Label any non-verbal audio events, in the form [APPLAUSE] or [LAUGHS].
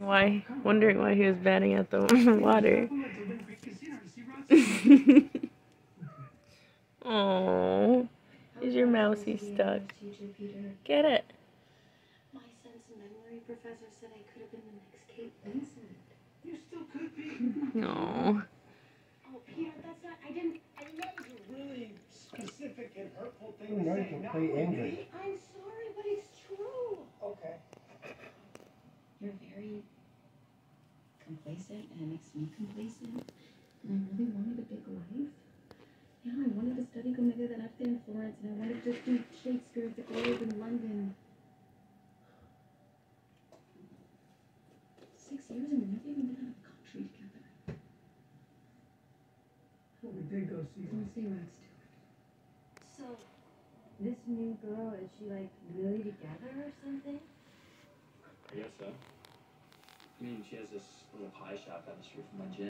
Why? Wondering why he was batting at the [LAUGHS] water. [LAUGHS] Oh, is your mousey stuck? Get it. My sense memory professor said I could have been the next Kate Vincent. You still could be. No. Oh, Peter, that's not. I didn't. I That was a really specific and hurtful thing to say. not play angry. Very complacent, and it makes me complacent. And I really wanted a big life. Yeah, I wanted to study Commedia dell'arte in Florence, and I wanted to do Shakespeare at the Globe in London. Six years, and we've never even been out of the country together. Well, we did go see Don't one. say Rex too. So, this new girl, is she like really together or something? I guess so. Mean, she has this little pie shop down the street from my gym.